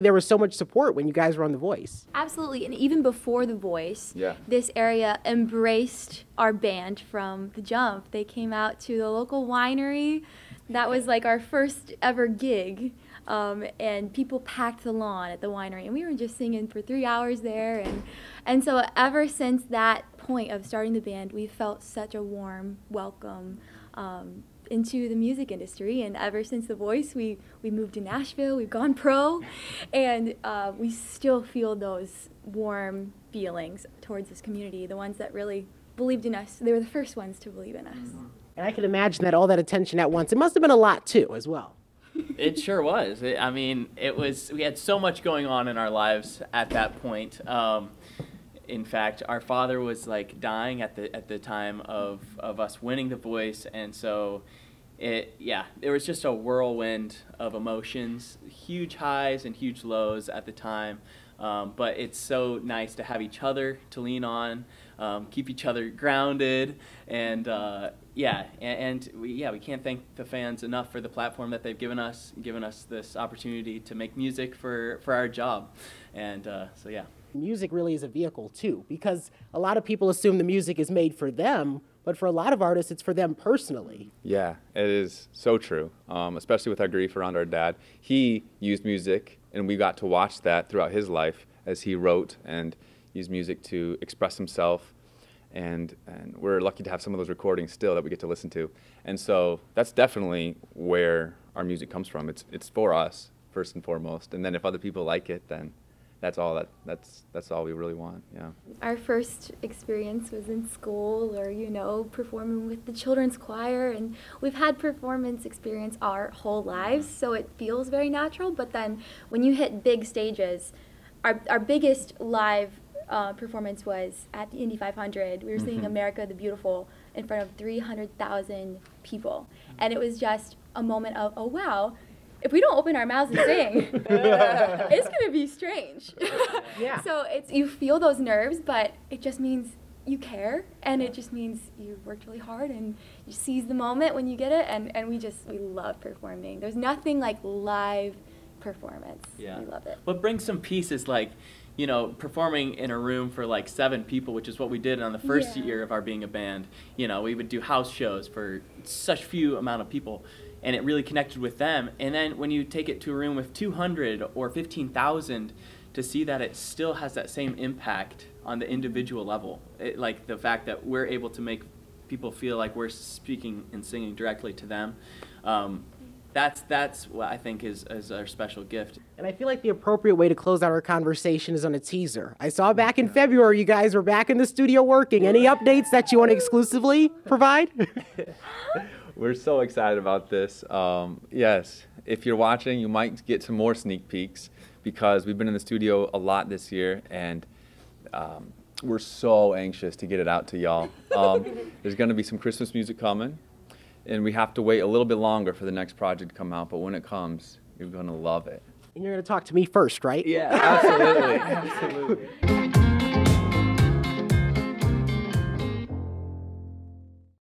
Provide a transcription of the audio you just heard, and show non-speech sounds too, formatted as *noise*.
there was so much support when you guys were on The Voice. Absolutely, and even before The Voice, Yeah. this area embraced our band from the jump. They came out to the local winery. That was like our first ever gig. Um, and people packed the lawn at the winery, and we were just singing for three hours there. And, and so, ever since that point of starting the band, we felt such a warm welcome um, into the music industry. And ever since The Voice, we, we moved to Nashville, we've gone pro, and uh, we still feel those warm feelings towards this community, the ones that really believed in us. They were the first ones to believe in us. And I can imagine that all that attention at once, it must have been a lot too, as well. It sure was. It, I mean, it was. We had so much going on in our lives at that point. Um, in fact, our father was like dying at the at the time of of us winning the voice, and so it yeah, there was just a whirlwind of emotions, huge highs and huge lows at the time. Um, but it's so nice to have each other to lean on, um, keep each other grounded, and uh, yeah, and, and we, yeah, we can't thank the fans enough for the platform that they've given us, given us this opportunity to make music for, for our job, and uh, so yeah. Music really is a vehicle too, because a lot of people assume the music is made for them, but for a lot of artists, it's for them personally. Yeah, it is so true, um, especially with our grief around our dad. He used music, and we got to watch that throughout his life as he wrote and used music to express himself. And, and we're lucky to have some of those recordings still that we get to listen to. And so that's definitely where our music comes from. It's, it's for us, first and foremost. And then if other people like it, then that's all that that's that's all we really want yeah Our first experience was in school or, you know, performing with the children's choir. And we've had performance experience our whole lives, so it feels very natural. But then when you hit big stages, our, our biggest live uh, performance was at the Indy 500. We were singing Mhm. America the Beautiful in front of 300,000 people. And it was just a moment of, oh, wow. If we don't open our mouths and sing, *laughs* it's gonna be strange. *laughs* Yeah. So it's you feel those nerves, but it just means you care, and it just means you worked really hard and you seize the moment when you get it. And, and we just we love performing. There's nothing like live performance. Yeah. we love it. What brings some peace is like, you know, performing in a room for like seven people, which is what we did on the first Yeah. year of our being a band. You know, we would do house shows for such few amount of people, and it really connected with them. And then when you take it to a room with 200 or 15,000, to see that it still has that same impact on the individual level, it, like the fact that we're able to make people feel like we're speaking and singing directly to them. Um, that's that's what I think is, is our special gift. And I feel like the appropriate way to close out our conversation is on a teaser. I saw back in February you guys were back in the studio working. Any updates that you want to exclusively provide? *laughs* We're so excited about this. Um, yes, if you're watching, you might get some more sneak peeks because we've been in the studio a lot this year and um, we're so anxious to get it out to y'all. Um, *laughs* there's going to be some Christmas music coming and we have to wait a little bit longer for the next project to come out, but when it comes, you're going to love it. and you're going to talk to me first, right? Yeah, absolutely. *laughs* absolutely.